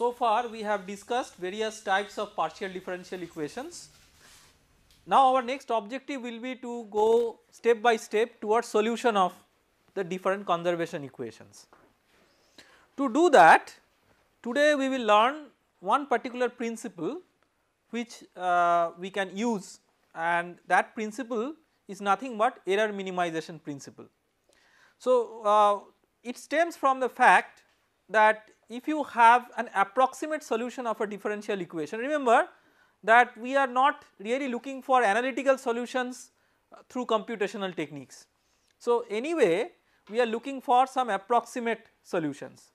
so far we have discussed various types of partial differential equations. Now our next objective will be to go step by step towards solution of the different conservation equations. To do that today we will learn one particular principle which uh, we can use and that principle is nothing but error minimization principle. So, uh, it stems from the fact that if you have an approximate solution of a differential equation remember that we are not really looking for analytical solutions uh, through computational techniques. So, anyway we are looking for some approximate solutions.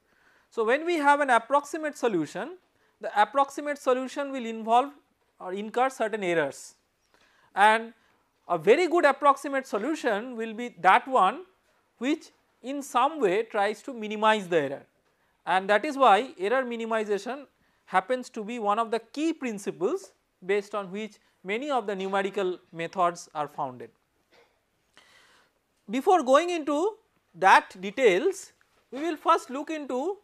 So, when we have an approximate solution the approximate solution will involve or incur certain errors and a very good approximate solution will be that one which in some way tries to minimize the error and that is why error minimization happens to be one of the key principles based on which many of the numerical methods are founded. Before going into that details we will first look into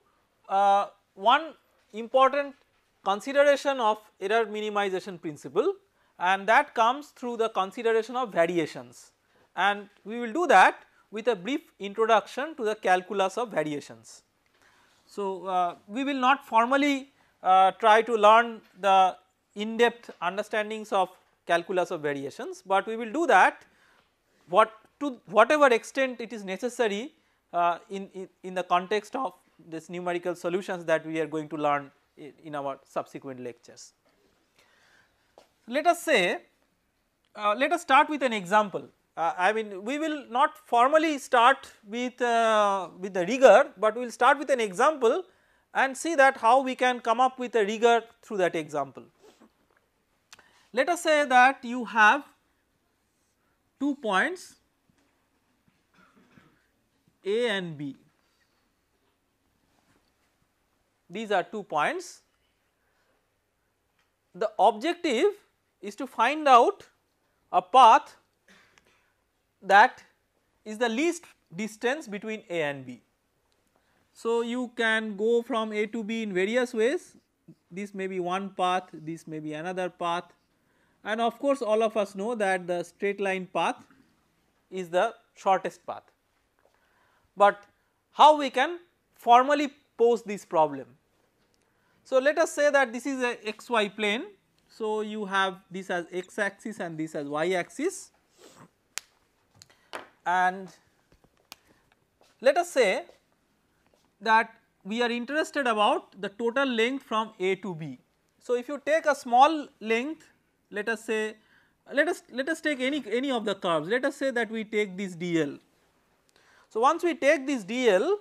uh, one important consideration of error minimization principle and that comes through the consideration of variations and we will do that with a brief introduction to the calculus of variations. So, uh, we will not formally uh, try to learn the in depth understandings of calculus of variations, but we will do that what to whatever extent it is necessary uh, in, in, in the context of this numerical solutions that we are going to learn in, in our subsequent lectures. Let us say, uh, let us start with an example. Uh, I mean we will not formally start with, uh, with the rigor, but we will start with an example and see that how we can come up with a rigor through that example. Let us say that you have two points A and B. These are two points. The objective is to find out a path that is the least distance between A and B. So, you can go from A to B in various ways this may be one path, this may be another path and of course, all of us know that the straight line path is the shortest path. But how we can formally pose this problem? So, let us say that this is a xy plane so, you have this as x axis and this as y axis and let us say that we are interested about the total length from A to B. So, if you take a small length let us say let us let us take any any of the curves let us say that we take this dl. So, once we take this dl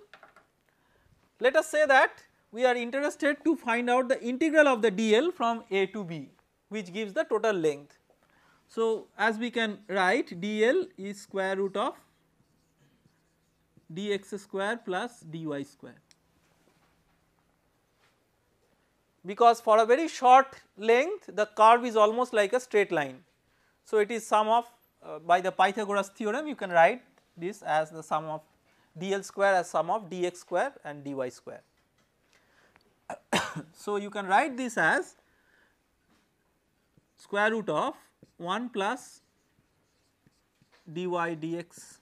let us say that we are interested to find out the integral of the dl from A to B which gives the total length. So, as we can write dl is square root of dx square plus dy square because for a very short length the curve is almost like a straight line. So, it is sum of uh, by the Pythagoras theorem you can write this as the sum of dl square as sum of dx square and dy square. so, you can write this as square root of 1 plus dy dx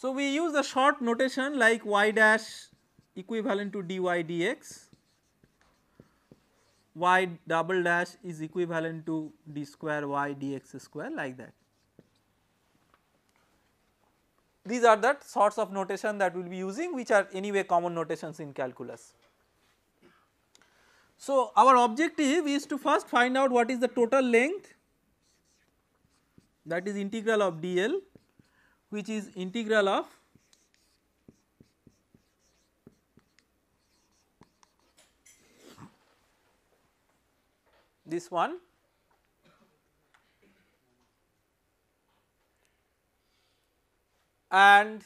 So, we use the short notation like y dash equivalent to dy dx, y double dash is equivalent to d square y dx square like that. These are the sorts of notation that we will be using which are anyway common notations in calculus. So, our objective is to first find out what is the total length that is integral of dl which is integral of this one and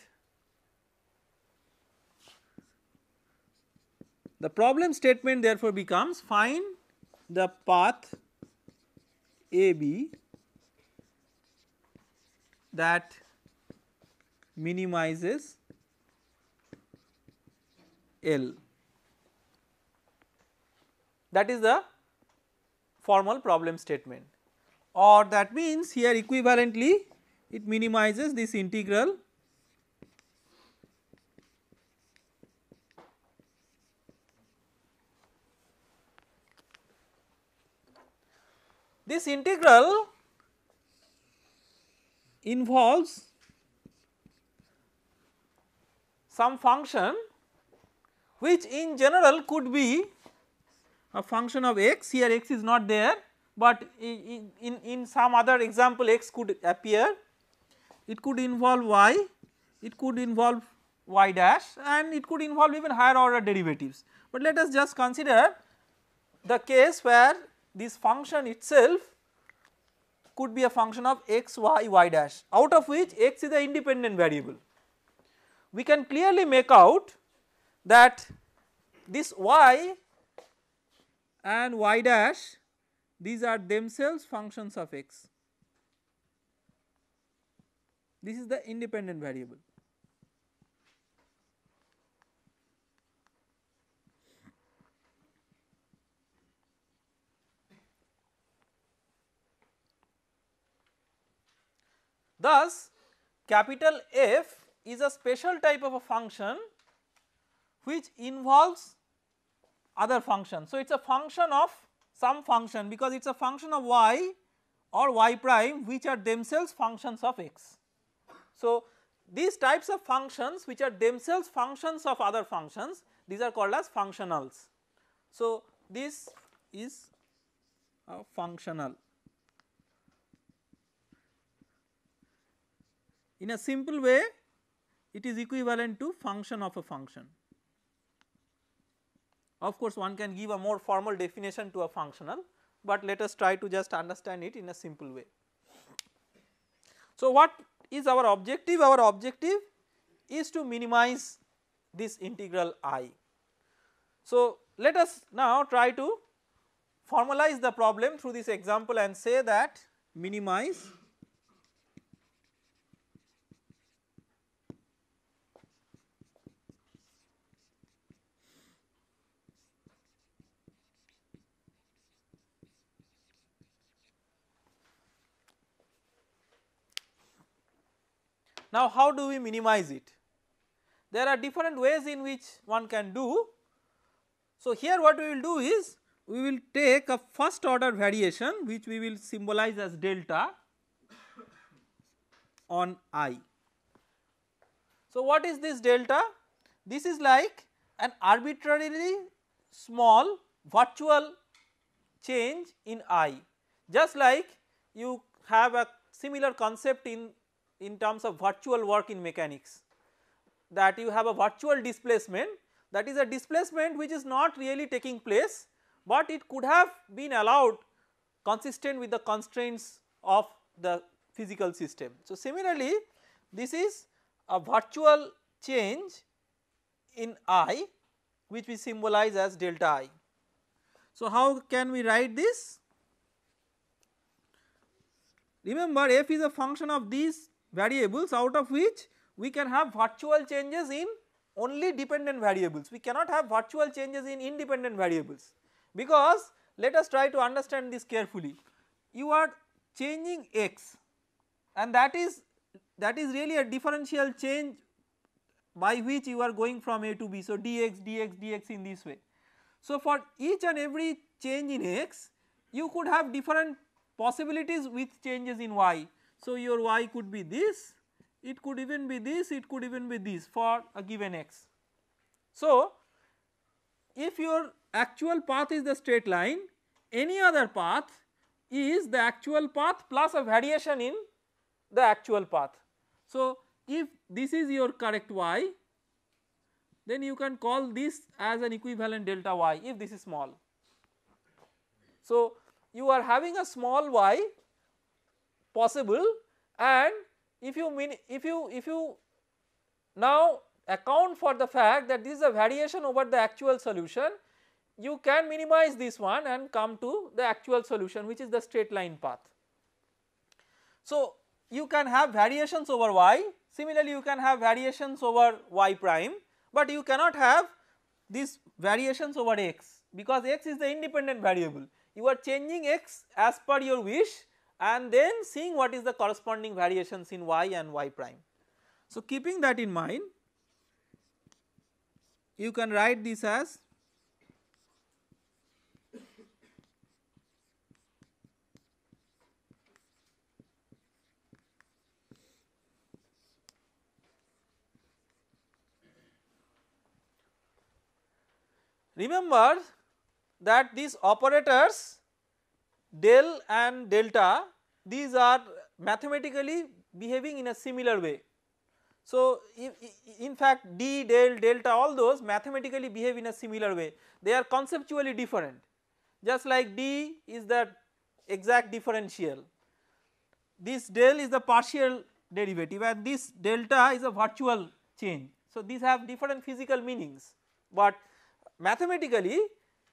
the problem statement therefore becomes find the path AB that minimizes L. That is the formal problem statement. Or that means here equivalently it minimizes this integral This integral involves some function which in general could be a function of x. Here x is not there but in, in, in some other example x could appear. It could involve y it could involve y dash and it could involve even higher order derivatives. But let us just consider the case where this function itself could be a function of x, y, y dash out of which x is the independent variable. We can clearly make out that this y and y dash these are themselves functions of x. This is the independent variable. Thus, capital F is a special type of a function which involves other functions. So, it is a function of some function because it is a function of y or y prime which are themselves functions of x. So, these types of functions which are themselves functions of other functions these are called as functionals. So, this is a functional In a simple way it is equivalent to function of a function. Of course, one can give a more formal definition to a functional, but let us try to just understand it in a simple way. So, what is our objective? Our objective is to minimize this integral i. So, let us now try to formalize the problem through this example and say that minimize Now how do we minimize it? There are different ways in which one can do. So here what we will do is we will take a first order variation which we will symbolize as delta on i. So what is this delta? This is like an arbitrarily small virtual change in i just like you have a similar concept in in terms of virtual work in mechanics that you have a virtual displacement that is a displacement which is not really taking place, but it could have been allowed consistent with the constraints of the physical system. So, similarly this is a virtual change in i which we symbolize as delta i. So, how can we write this? Remember f is a function of these variables out of which we can have virtual changes in only dependent variables. We cannot have virtual changes in independent variables because let us try to understand this carefully. You are changing x and that is that is really a differential change by which you are going from a to b. So, dx dx dx in this way. So, for each and every change in x you could have different possibilities with changes in y. So, your y could be this, it could even be this, it could even be this for a given x. So, if your actual path is the straight line, any other path is the actual path plus a variation in the actual path. So, if this is your correct y, then you can call this as an equivalent delta y if this is small. So, you are having a small y possible. And if you mean if you if you now account for the fact that this is a variation over the actual solution you can minimize this one and come to the actual solution which is the straight line path. So you can have variations over y. Similarly you can have variations over y prime. But you cannot have these variations over x because x is the independent variable. You are changing x as per your wish and then seeing what is the corresponding variations in y and y prime. So keeping that in mind you can write this as Remember that these operators del and delta these are mathematically behaving in a similar way. So, in fact d, del, delta all those mathematically behave in a similar way they are conceptually different just like d is the exact differential this del is the partial derivative and this delta is a virtual change. So, these have different physical meanings but mathematically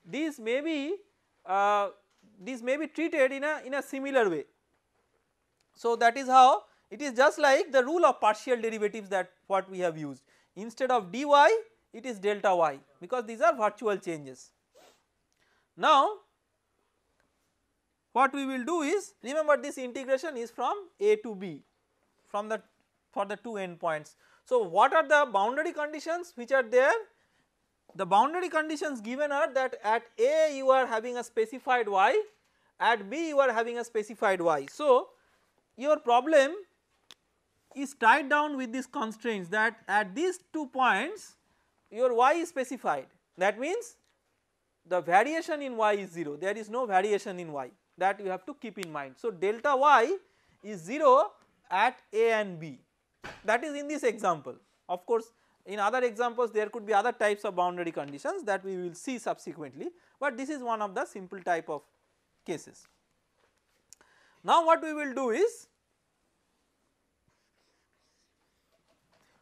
these may be uh, these may be treated in a in a similar way. So that is how it is just like the rule of partial derivatives that what we have used instead of dy it is delta y because these are virtual changes. Now what we will do is remember this integration is from a to b from the for the two endpoints. So what are the boundary conditions which are there the boundary conditions given are that at A you are having a specified y, at B you are having a specified y. So, your problem is tied down with these constraints that at these two points your y is specified that means the variation in y is 0 there is no variation in y that you have to keep in mind. So, delta y is 0 at A and B that is in this example of course in other examples there could be other types of boundary conditions that we will see subsequently, but this is one of the simple type of cases. Now what we will do is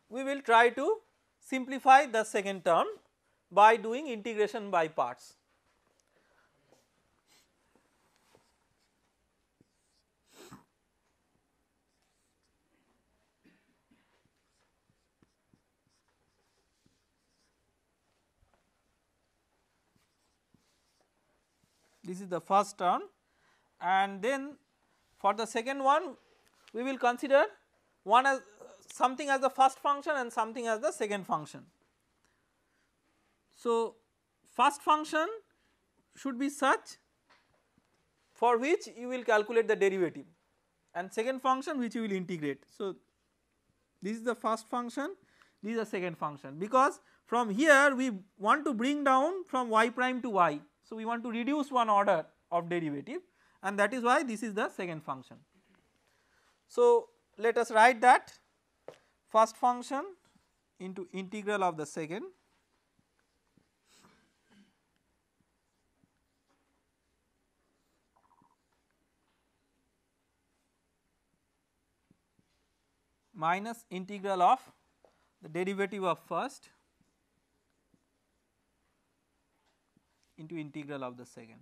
we will try to simplify the second term by doing integration by parts. This is the first term and then for the second one we will consider one as something as the first function and something as the second function. So first function should be such for which you will calculate the derivative and second function which you will integrate. So this is the first function this is the second function because from here we want to bring down from y prime to y so, we want to reduce one order of derivative and that is why this is the second function. So, let us write that first function into integral of the second minus integral of the derivative of first into integral of the second.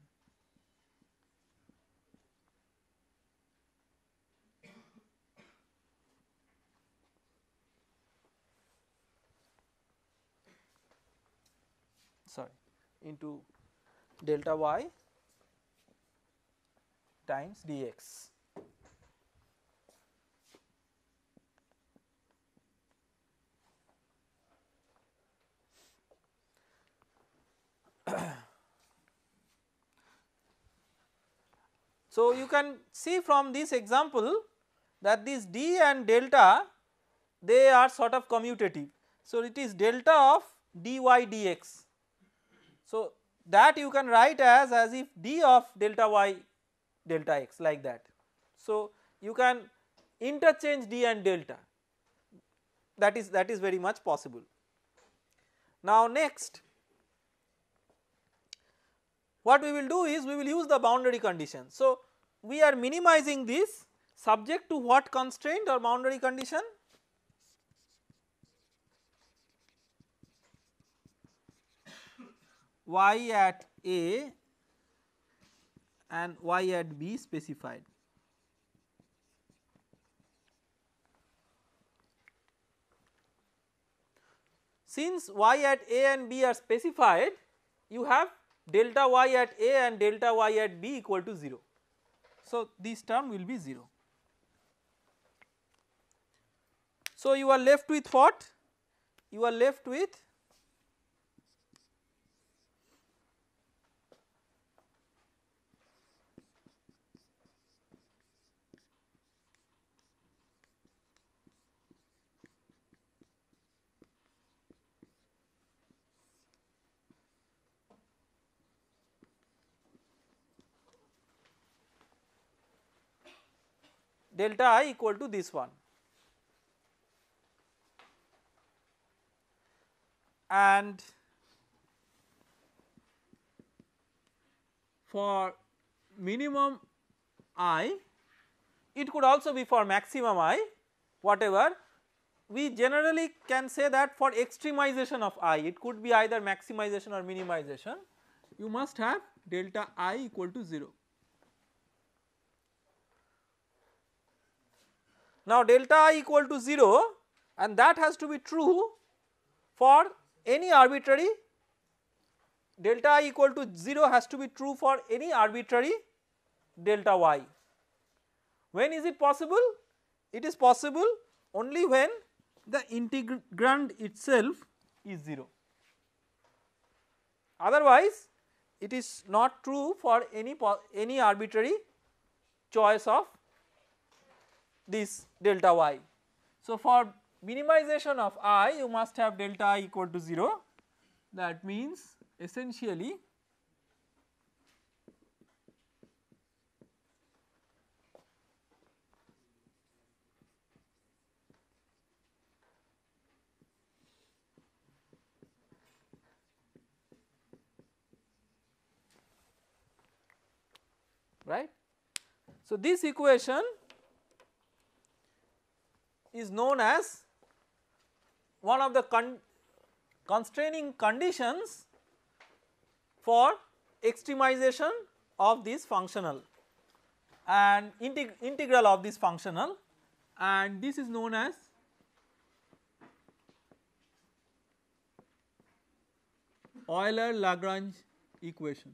sorry into delta y times dx. So, you can see from this example that this d and delta they are sort of commutative. So, it is delta of dy dx. So, that you can write as as if d of delta y delta x like that. So, you can interchange d and delta that is that is very much possible. Now next what we will do is we will use the boundary condition. So, we are minimizing this subject to what constraint or boundary condition? y at A and y at B specified. Since y at A and B are specified, you have delta y at A and delta y at B equal to 0. So, this term will be 0. So, you are left with what? You are left with delta i equal to this one. And for minimum i, it could also be for maximum i whatever we generally can say that for extremization of i it could be either maximization or minimization you must have delta i equal to 0. Now delta i equal to 0 and that has to be true for any arbitrary delta i equal to 0 has to be true for any arbitrary delta y. When is it possible? It is possible only when the integrand itself is 0. Otherwise it is not true for any any arbitrary choice of this delta y. So, for minimization of i you must have delta i equal to 0 that means essentially right. So, this equation is known as one of the con constraining conditions for extremization of this functional and integ integral of this functional and this is known as Euler Lagrange equation.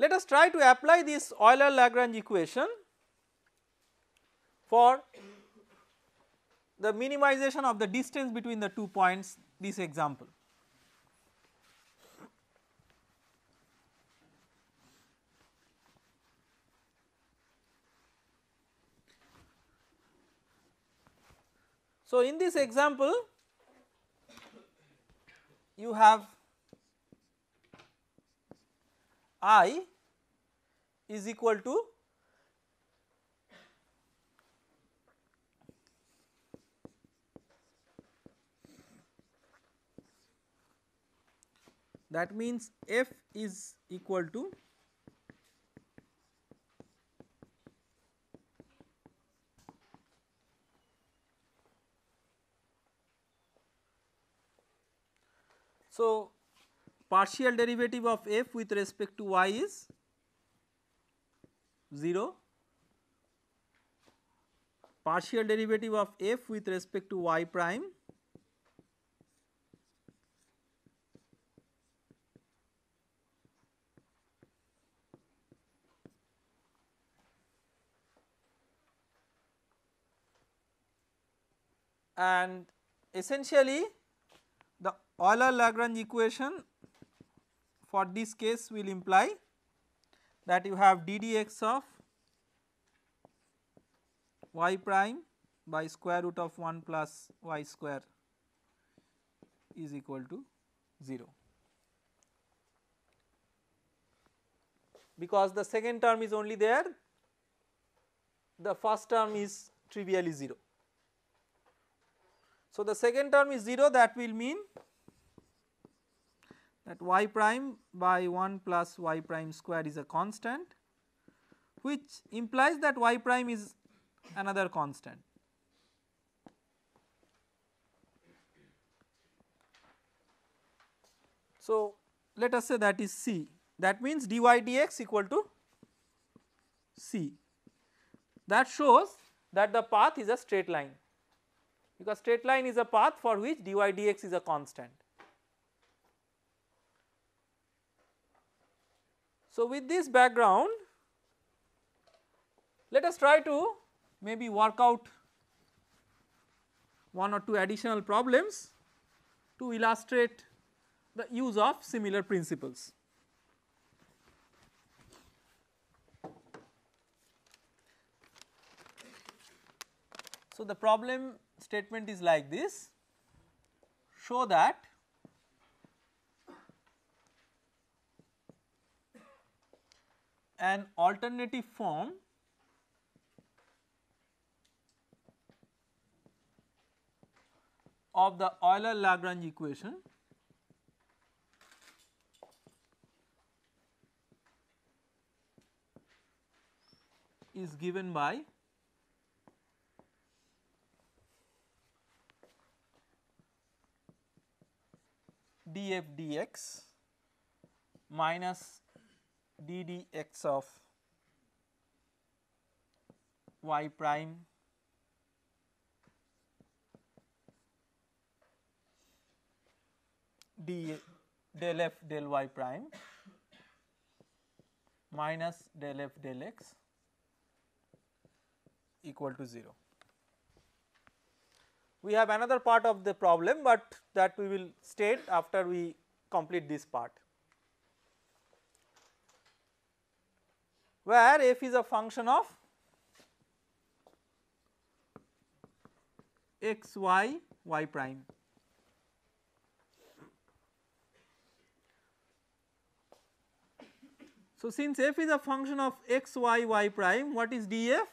Let us try to apply this Euler Lagrange equation for the minimization of the distance between the two points this example. So, in this example you have i is equal to that means f is equal to So, partial derivative of f with respect to y is 0, partial derivative of f with respect to y prime and essentially the Euler Lagrange equation for this case will imply that you have d dx of y prime by square root of 1 plus y square is equal to 0 because the second term is only there the first term is trivially 0. So, the second term is 0 that will mean that y prime by 1 plus y prime square is a constant which implies that y prime is another constant. So, let us say that is c that means dy dx equal to c that shows that the path is a straight line because straight line is a path for which dy dx is a constant. So, with this background let us try to maybe work out one or two additional problems to illustrate the use of similar principles. So, the problem statement is like this show that an alternative form of the Euler Lagrange equation is given by df dx minus ddx of y prime d del f del y prime minus del f del x equal to 0. We have another part of the problem, but that we will state after we complete this part. Where f is a function of x y y prime. So, since f is a function of x y y prime, what is df?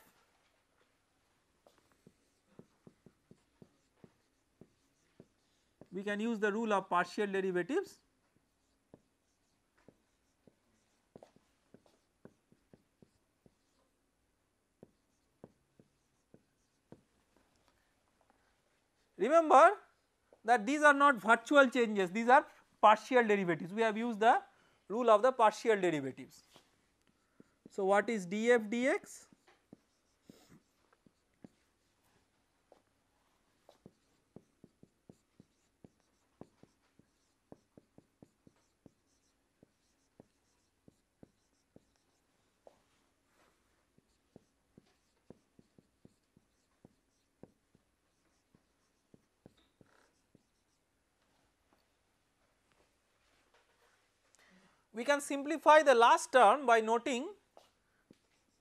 we can use the rule of partial derivatives. Remember that these are not virtual changes, these are partial derivatives. We have used the rule of the partial derivatives. So, what is df dx? We can simplify the last term by noting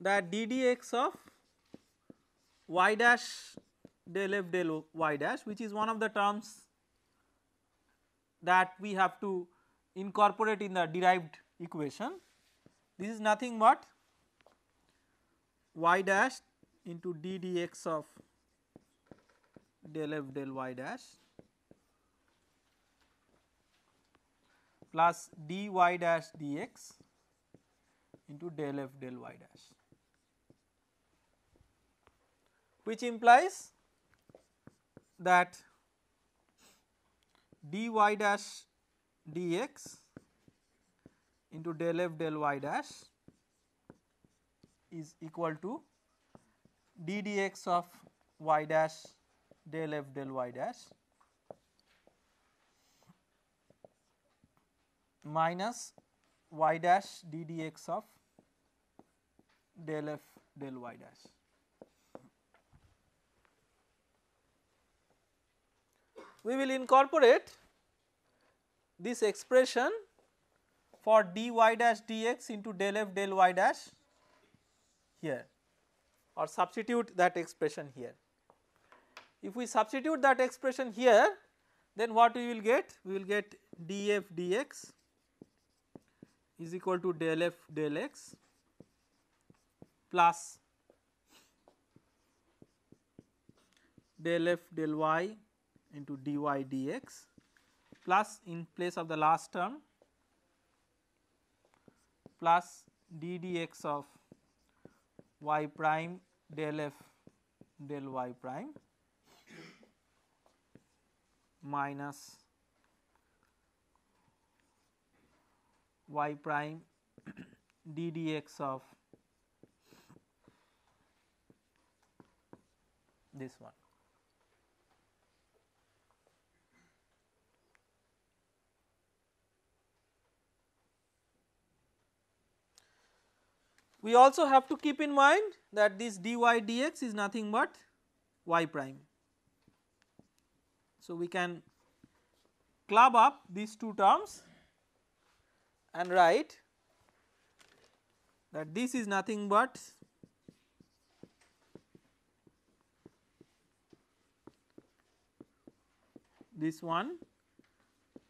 that ddx of y dash del f del y dash which is one of the terms that we have to incorporate in the derived equation. This is nothing but y dash into d dx of del f del y dash plus dy dash dx into del f del y dash which implies that dy dash dx into del f del y dash is equal to d dx of y dash del f del y dash minus y dash d dx of del f del y dash. We will incorporate this expression for dy dash dx into del f del y dash here or substitute that expression here. If we substitute that expression here then what we will get? We will get df dx is equal to del f del x plus del f del y into dy dx plus in place of the last term plus d dx of y prime del f del y prime minus y prime d dx of this one. We also have to keep in mind that this dy dx is nothing but y prime. So, we can club up these two terms and write that this is nothing but this one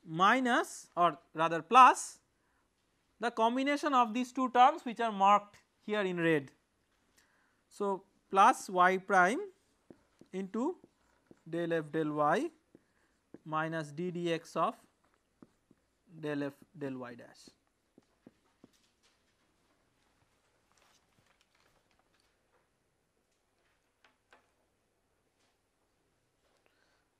minus or rather plus the combination of these two terms which are marked here in red. So, plus y prime into del f del y minus d dx of del f del y dash.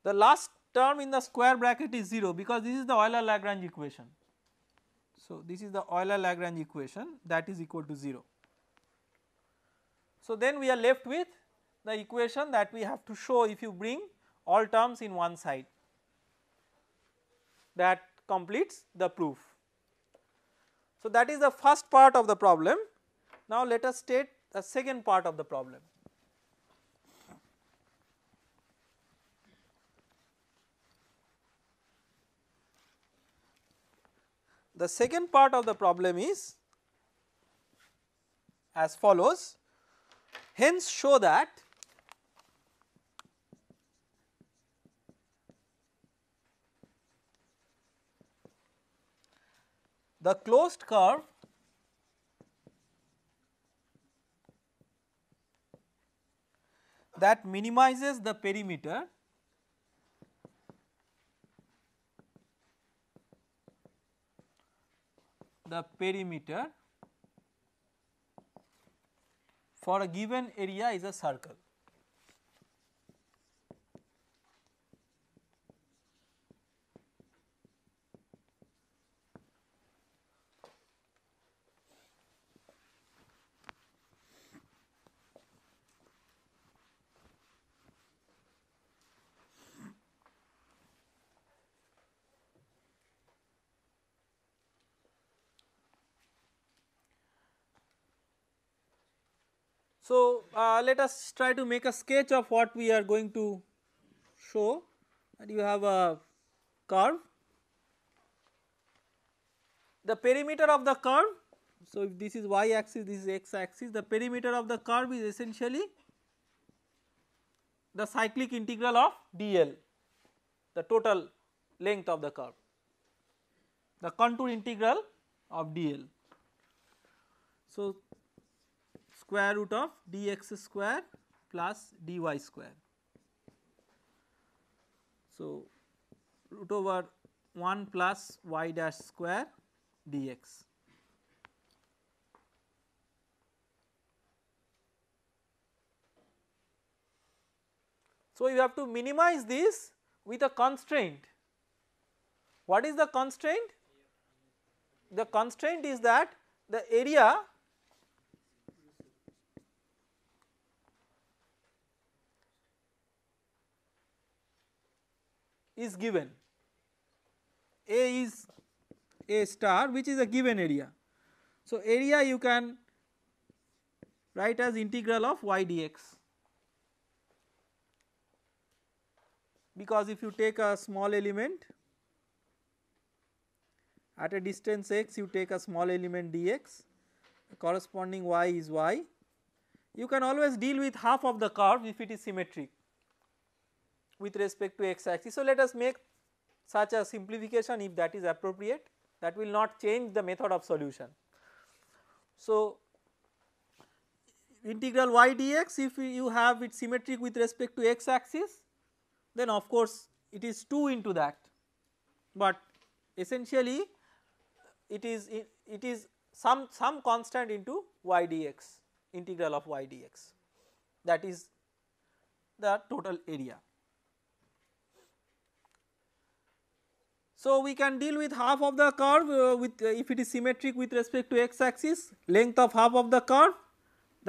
The last term in the square bracket is 0 because this is the Euler Lagrange equation. So, this is the Euler Lagrange equation that is equal to 0. So, then we are left with the equation that we have to show if you bring all terms in one side that completes the proof. So, that is the first part of the problem. Now, let us state the second part of the problem. The second part of the problem is as follows hence show that the closed curve that minimizes the perimeter the perimeter for a given area is a circle. So, uh, let us try to make a sketch of what we are going to show and you have a curve. The perimeter of the curve, so if this is y axis, this is x axis, the perimeter of the curve is essentially the cyclic integral of dl, the total length of the curve, the contour integral of dl. So, square root of dx square plus dy square. So, root over 1 plus y dash square dx. So, you have to minimize this with a constraint. What is the constraint? The constraint is that the area is given. A is A star which is a given area. So, area you can write as integral of y dx. Because if you take a small element at a distance x you take a small element dx corresponding y is y. You can always deal with half of the curve if it is symmetric with respect to x axis. So, let us make such a simplification if that is appropriate that will not change the method of solution. So, integral y dx if you have it symmetric with respect to x axis then of course it is 2 into that, but essentially it is it is some some constant into y dx integral of y dx that is the total area. So, we can deal with half of the curve uh, with uh, if it is symmetric with respect to x axis length of half of the curve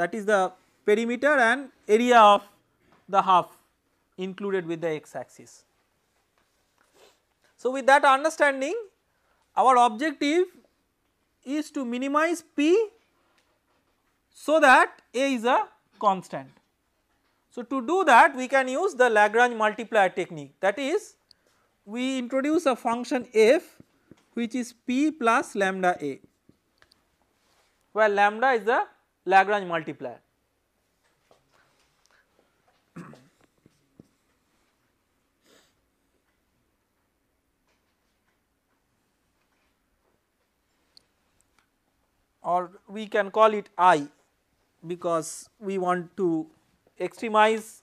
that is the perimeter and area of the half included with the x axis. So, with that understanding our objective is to minimize p so that a is a constant. So, to do that we can use the Lagrange multiplier technique that is we introduce a function f which is p plus lambda a where lambda is the Lagrange multiplier. or we can call it i because we want to extremize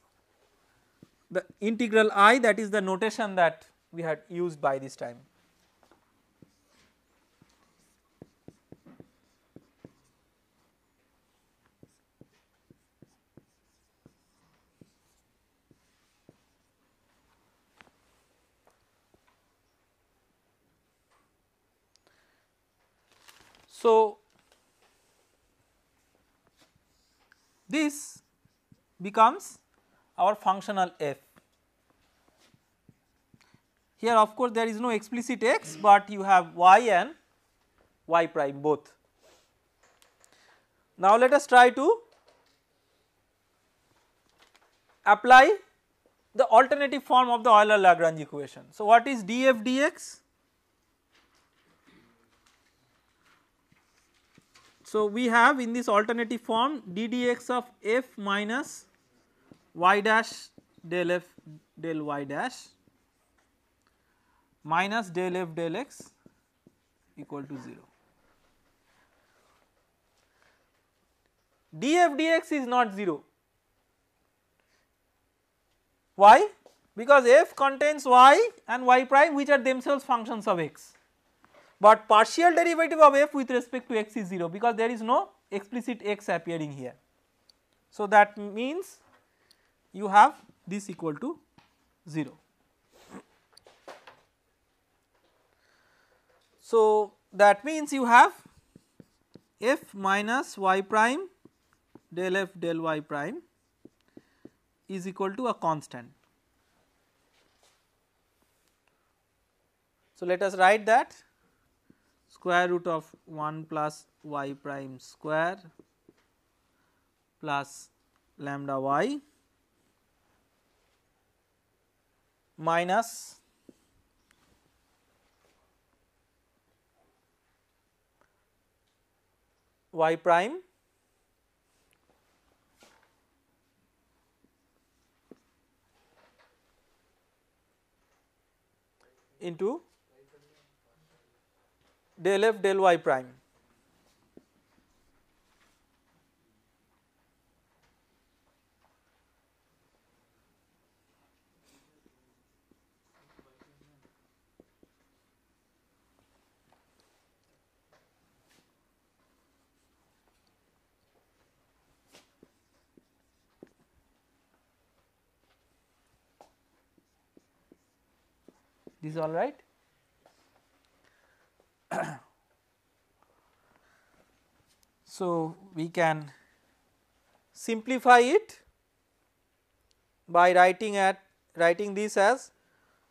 the integral i that is the notation that we had used by this time. So, this becomes our functional f. Here of course there is no explicit x but you have y and y prime both. Now let us try to apply the alternative form of the Euler Lagrange equation. So what is df dx? So we have in this alternative form d dx of f minus y dash del f del y dash minus del f del x equal to 0. df dx is not 0. Why? Because f contains y and y prime which are themselves functions of x but partial derivative of f with respect to x is 0 because there is no explicit x appearing here. So, that means you have this equal to 0. So, that means you have f minus y prime del f del y prime is equal to a constant. So, let us write that square root of 1 plus y prime square plus lambda y minus y prime into del f del y prime. This is all right. so, we can simplify it by writing at writing this as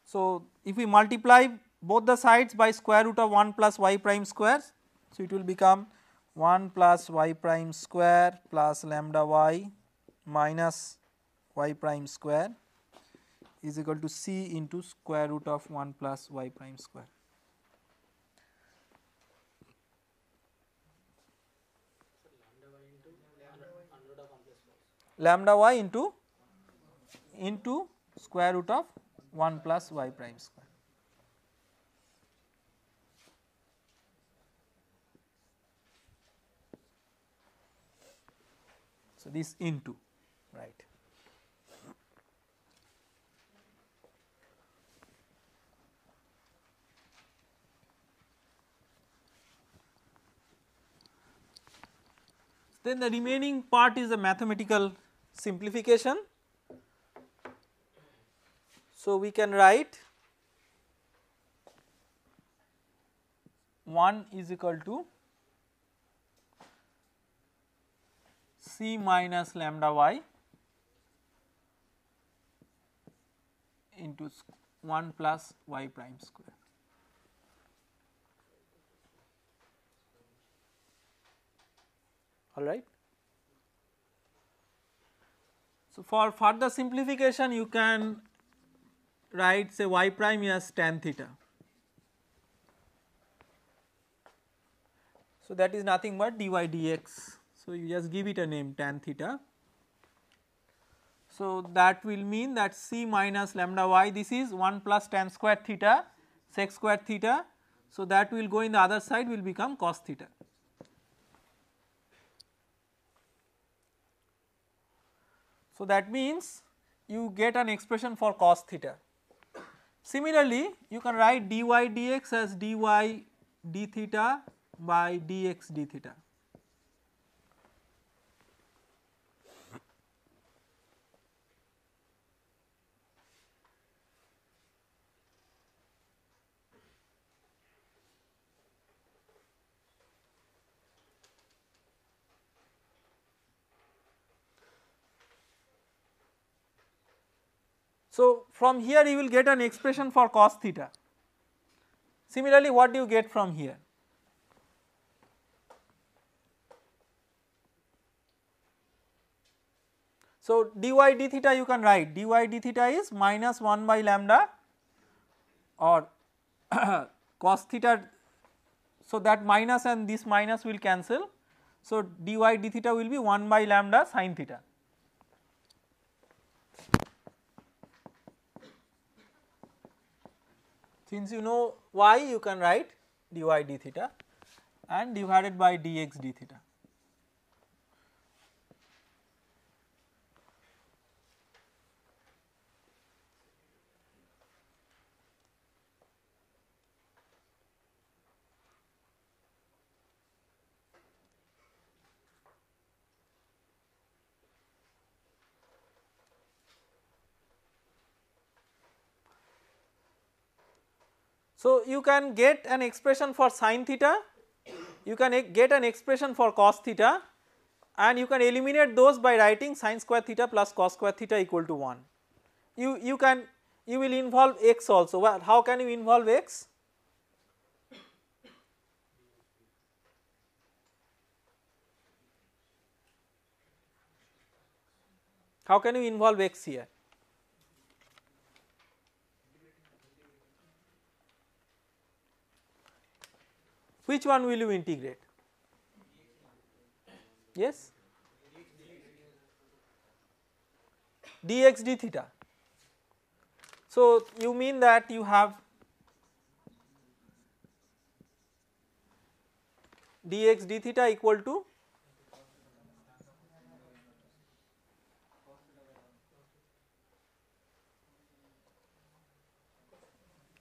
so if we multiply both the sides by square root of 1 plus y prime square so it will become 1 plus y prime square plus lambda y minus y prime square is equal to c into square root of 1 plus y prime square. lambda y into into square root of 1 plus y prime square. So, this into right. Then the remaining part is the mathematical simplification. So, we can write 1 is equal to C minus lambda y into 1 plus y prime square. All right. So, for further simplification you can write say y prime as tan theta. So, that is nothing but dy dx. So, you just give it a name tan theta. So, that will mean that c minus lambda y this is 1 plus tan square theta sec square theta. So, that will go in the other side will become cos theta. So, that means you get an expression for cos theta. Similarly, you can write dy dx as dy d theta by dx d theta. So, from here you will get an expression for cos theta. Similarly, what do you get from here? So, dy d theta you can write dy d theta is minus 1 by lambda or cos theta. So, that minus and this minus will cancel. So, dy d theta will be 1 by lambda sin theta. Since you know y you can write dy d theta and divided by dx d theta. So, you can get an expression for sin theta, you can get an expression for cos theta and you can eliminate those by writing sin square theta plus cos square theta equal to 1. You, you can you will involve x also, well, how can you involve x? How can you involve x here? Which one will you integrate? Yes? dx d theta. So, you mean that you have dx d theta equal to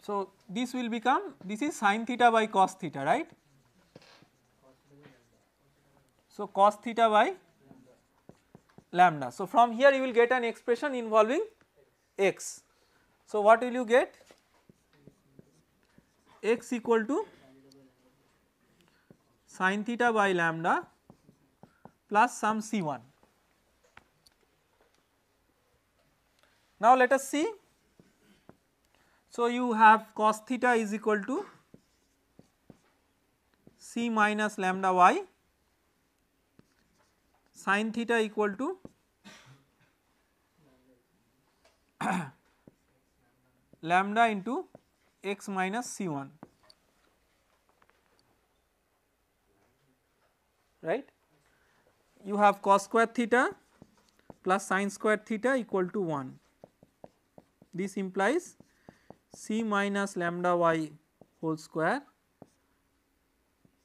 So, this will become this is sin theta by cos theta right. So, cos theta by lambda. So, from here you will get an expression involving x. So, what will you get? x equal to sin theta by lambda plus some c1. Now, let us see so, you have cos theta is equal to c minus lambda y sin theta equal to lambda into x minus c1 right. You have cos square theta plus sin square theta equal to 1. This implies c minus lambda y whole square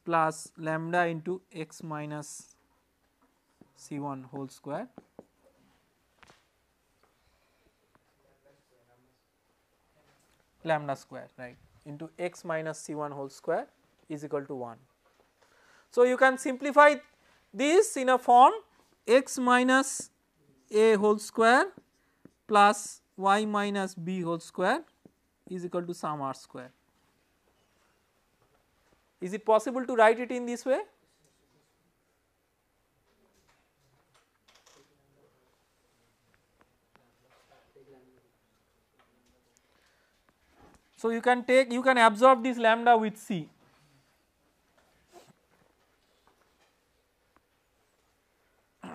plus lambda into x minus c1 whole square lambda square right into x minus c1 whole square is equal to 1. So, you can simplify this in a form x minus a whole square plus y minus b whole square is equal to sum r square. Is it possible to write it in this way? So, you can take you can absorb this lambda with C.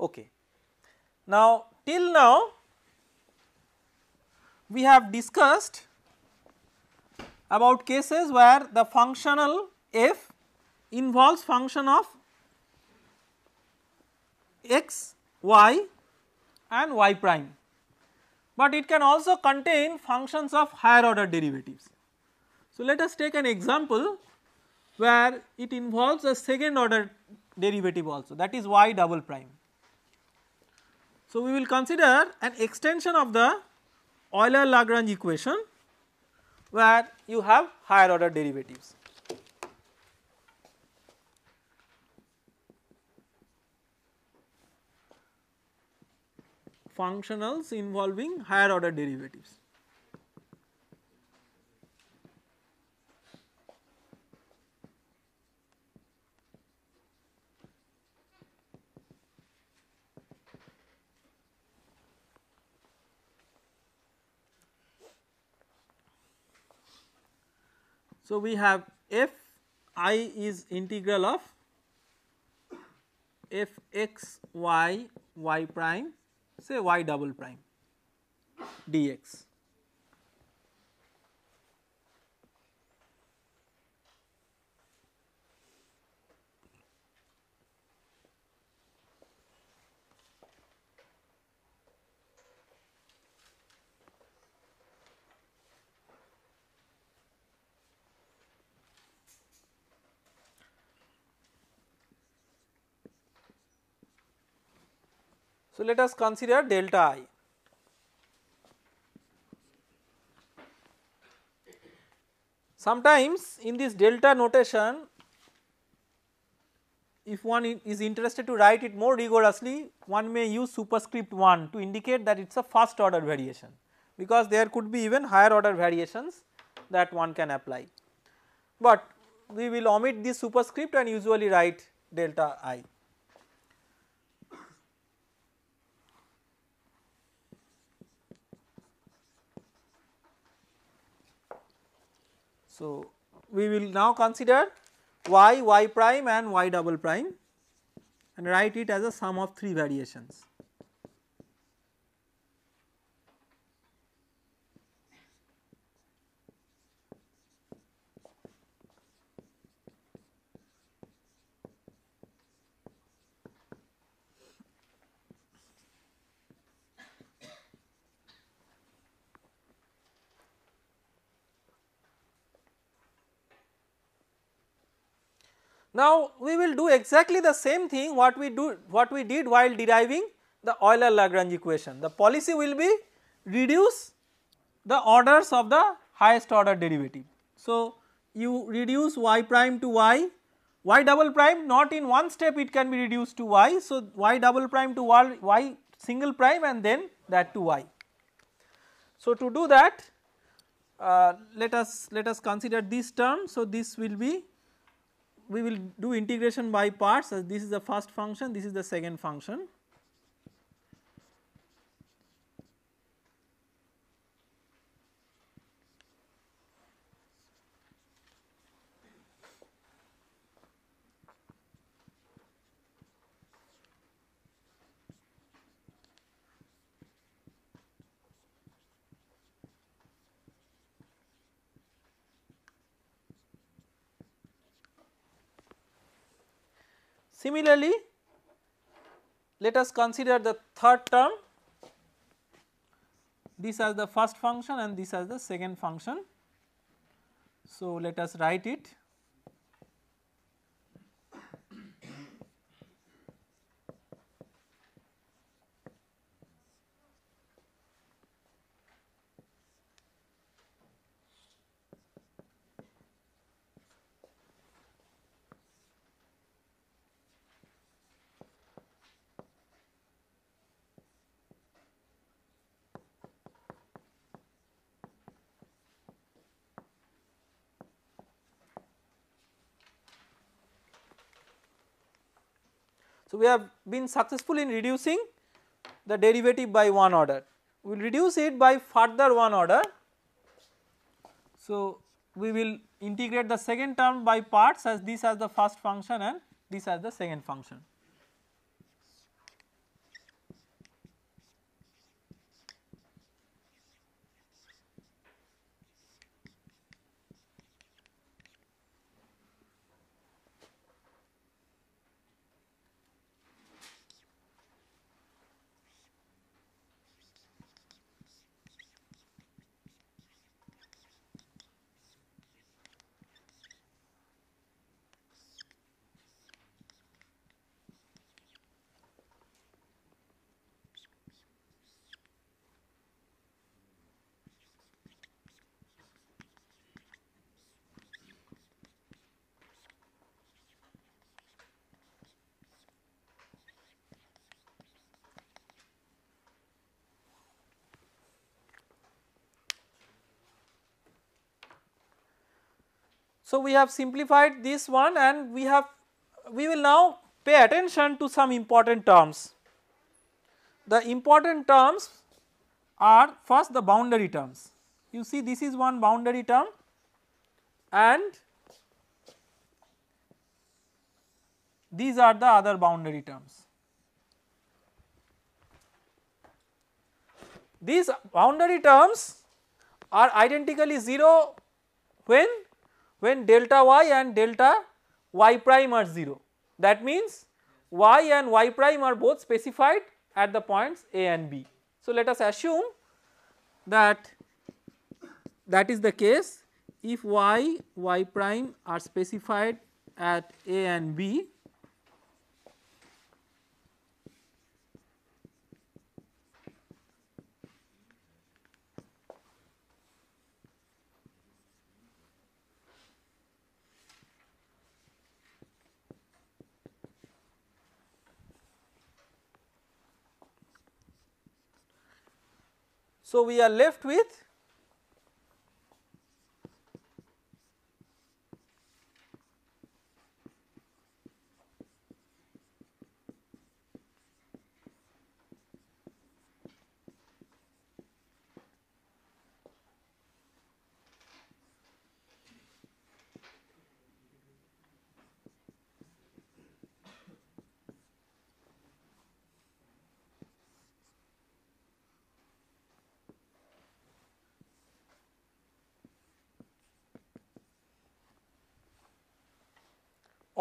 Okay. Now, till now we have discussed about cases where the functional f involves function of x, y and y prime, but it can also contain functions of higher order derivatives. So, let us take an example where it involves a second order derivative also that is y double prime. So, we will consider an extension of the Euler Lagrange equation where you have higher order derivatives. Functionals involving higher order derivatives. So, we have f i is integral of f x y y prime say y double prime dx. So, let us consider delta i. Sometimes in this delta notation if one is interested to write it more rigorously one may use superscript 1 to indicate that it is a first order variation because there could be even higher order variations that one can apply. But we will omit this superscript and usually write delta i. So, we will now consider y, y prime and y double prime and write it as a sum of 3 variations. Now, we will do exactly the same thing what we do what we did while deriving the Euler Lagrange equation. The policy will be reduce the orders of the highest order derivative. So, you reduce y prime to y, y double prime not in one step it can be reduced to y. So, y double prime to y, y single prime and then that to y. So, to do that uh, let us let us consider this term. So, this will be we will do integration by parts this is the first function, this is the second function. Similarly, let us consider the third term this as the first function and this as the second function. So, let us write it So, we have been successful in reducing the derivative by one order. We will reduce it by further one order. So, we will integrate the second term by parts as this as the first function and this as the second function. So, we have simplified this one and we have we will now pay attention to some important terms. The important terms are first the boundary terms. You see this is one boundary term and these are the other boundary terms. These boundary terms are identically 0 when when delta y and delta y prime are 0. That means y and y prime are both specified at the points a and b. So, let us assume that that is the case if y, y prime are specified at a and b So, we are left with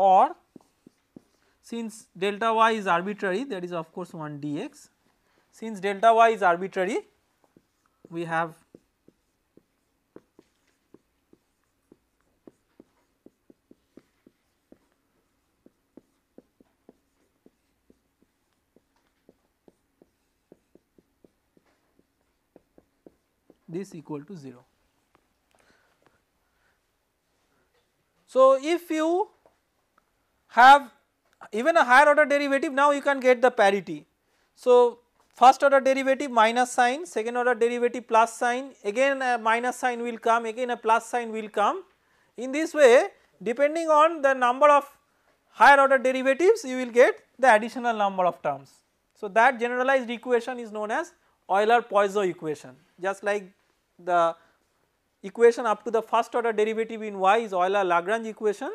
or since delta y is arbitrary there is of course one dx. Since delta y is arbitrary we have this equal to 0. So, if you have even a higher order derivative now you can get the parity. So, first order derivative minus sign, second order derivative plus sign, again a minus sign will come, again a plus sign will come. In this way depending on the number of higher order derivatives you will get the additional number of terms. So, that generalized equation is known as Euler-Poisson equation just like the equation up to the first order derivative in y is Euler-Lagrange equation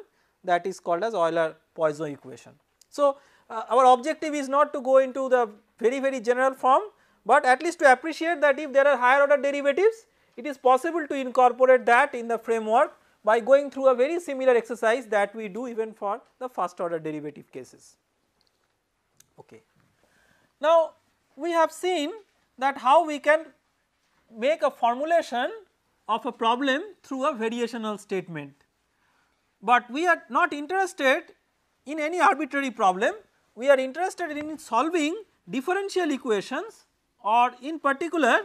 that is called as Euler-Poisson equation. So, uh, our objective is not to go into the very very general form, but at least to appreciate that if there are higher order derivatives it is possible to incorporate that in the framework by going through a very similar exercise that we do even for the first order derivative cases. Okay. Now, we have seen that how we can make a formulation of a problem through a variational statement but we are not interested in any arbitrary problem, we are interested in solving differential equations or in particular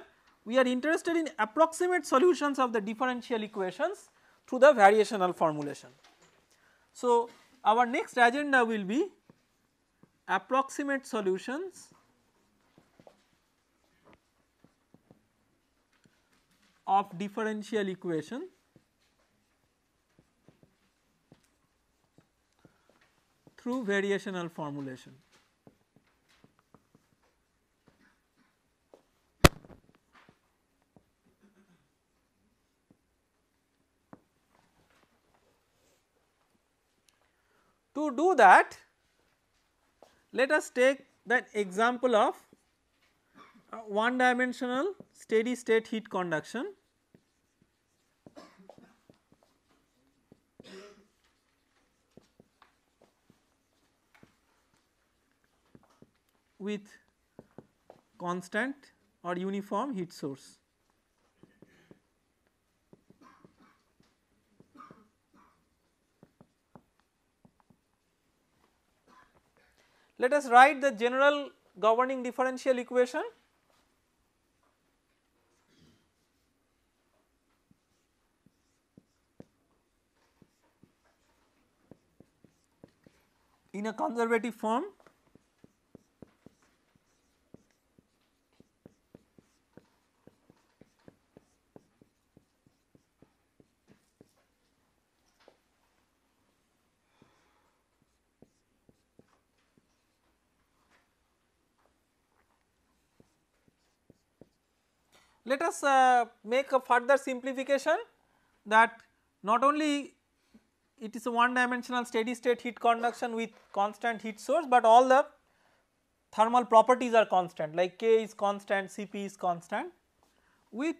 we are interested in approximate solutions of the differential equations through the variational formulation. So, our next agenda will be approximate solutions of differential equation through variational formulation. To do that, let us take that example of uh, one dimensional steady state heat conduction with constant or uniform heat source. Let us write the general governing differential equation in a conservative form Let us uh, make a further simplification that not only it is a one dimensional steady state heat conduction with constant heat source, but all the thermal properties are constant like K is constant, Cp is constant with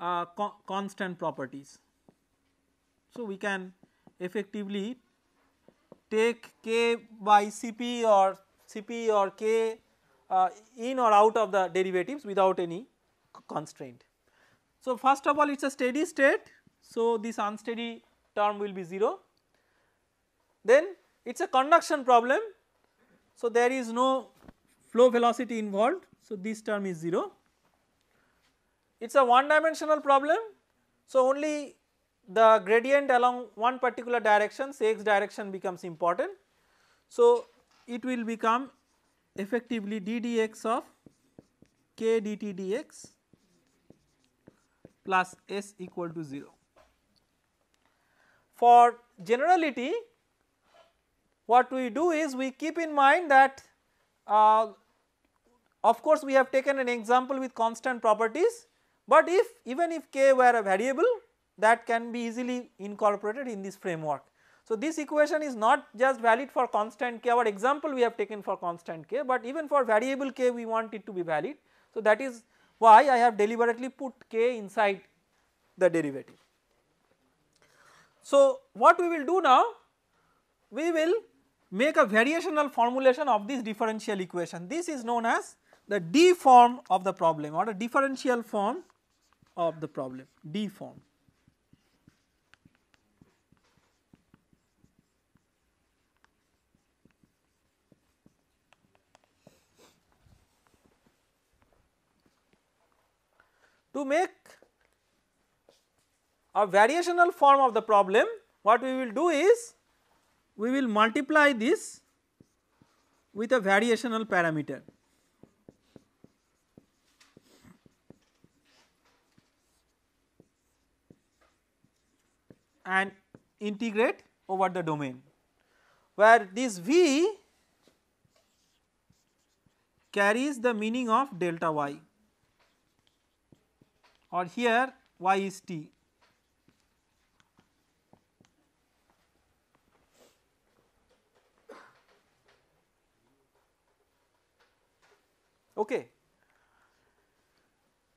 uh, co constant properties. So, we can effectively take K by Cp or Cp or K uh, in or out of the derivatives without any constraint. So, first of all it is a steady state. So, this unsteady term will be 0. Then it is a conduction problem. So, there is no flow velocity involved. So, this term is 0. It is a one dimensional problem. So, only the gradient along one particular direction say x direction becomes important. So, it will become effectively d dx of k dt dx plus s equal to 0. For generality what we do is we keep in mind that uh, of course we have taken an example with constant properties, but if even if k were a variable that can be easily incorporated in this framework. So, this equation is not just valid for constant k our example we have taken for constant k, but even for variable k we want it to be valid. So, that is why I have deliberately put k inside the derivative. So, what we will do now? We will make a variational formulation of this differential equation. This is known as the D form of the problem or the differential form of the problem, D form. To make a variational form of the problem what we will do is we will multiply this with a variational parameter. And integrate over the domain where this V carries the meaning of delta y or here y is t. Okay.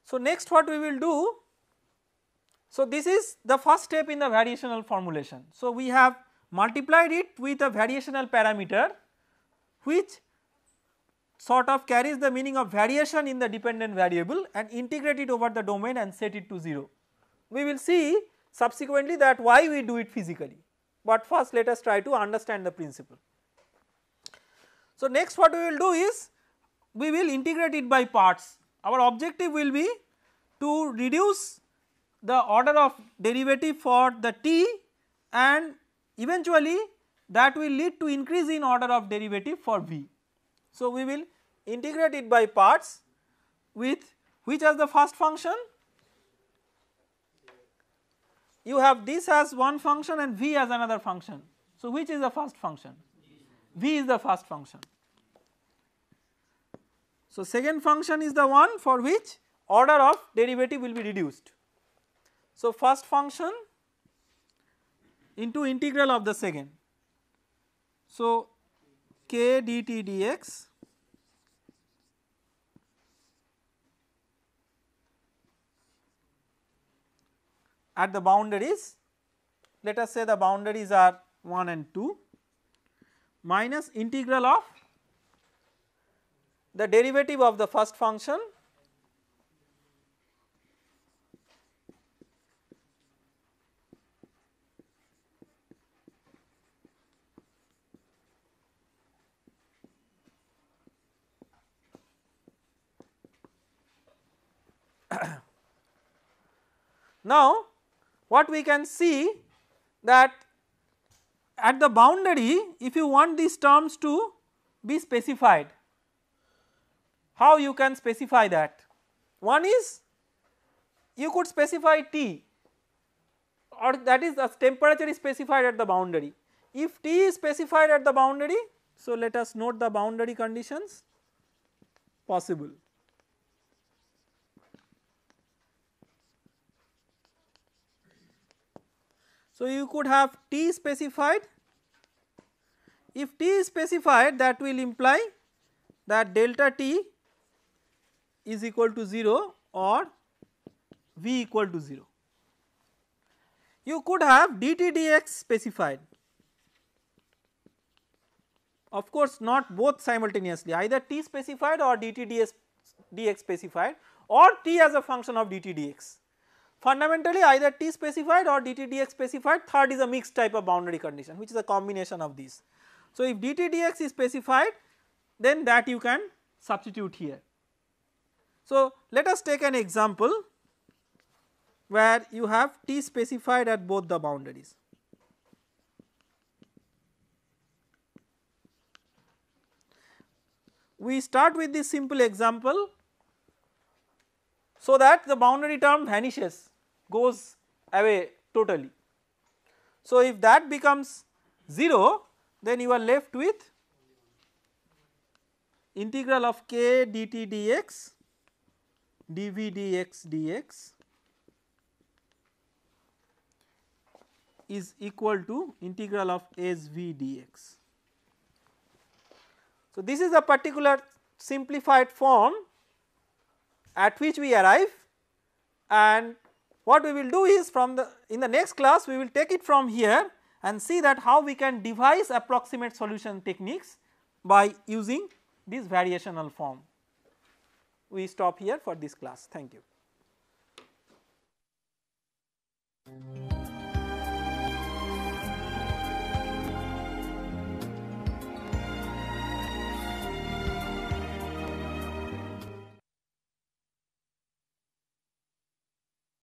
So, next what we will do, so this is the first step in the variational formulation. So, we have multiplied it with a variational parameter which sort of carries the meaning of variation in the dependent variable and integrate it over the domain and set it to 0. We will see subsequently that why we do it physically, but first let us try to understand the principle. So, next what we will do is we will integrate it by parts. Our objective will be to reduce the order of derivative for the t and eventually that will lead to increase in order of derivative for v. So, we will integrate it by parts with which as the first function you have this as one function and v as another function. So, which is the first function? v is the first function. So, second function is the one for which order of derivative will be reduced. So, first function into integral of the second. So, k dt dx at the boundaries. Let us say the boundaries are 1 and 2 minus integral of the derivative of the first function now what we can see that at the boundary if you want these terms to be specified how you can specify that? One is you could specify T or that is the temperature is specified at the boundary. If T is specified at the boundary so let us note the boundary conditions possible So, you could have T specified. If T is specified that will imply that delta T is equal to 0 or V equal to 0. You could have dt dx specified. Of course not both simultaneously either T specified or dt ds dx specified or T as a function of dt dx fundamentally either T specified or dt dx specified third is a mixed type of boundary condition which is a combination of these. So, if dt dx is specified then that you can substitute here. So, let us take an example where you have T specified at both the boundaries. We start with this simple example so that the boundary term vanishes goes away totally. So, if that becomes 0 then you are left with integral of k dt dx dv dx dx is equal to integral of SV dx. So, this is a particular simplified form at which we arrive and what we will do is from the in the next class we will take it from here and see that how we can devise approximate solution techniques by using this variational form. We stop here for this class thank you.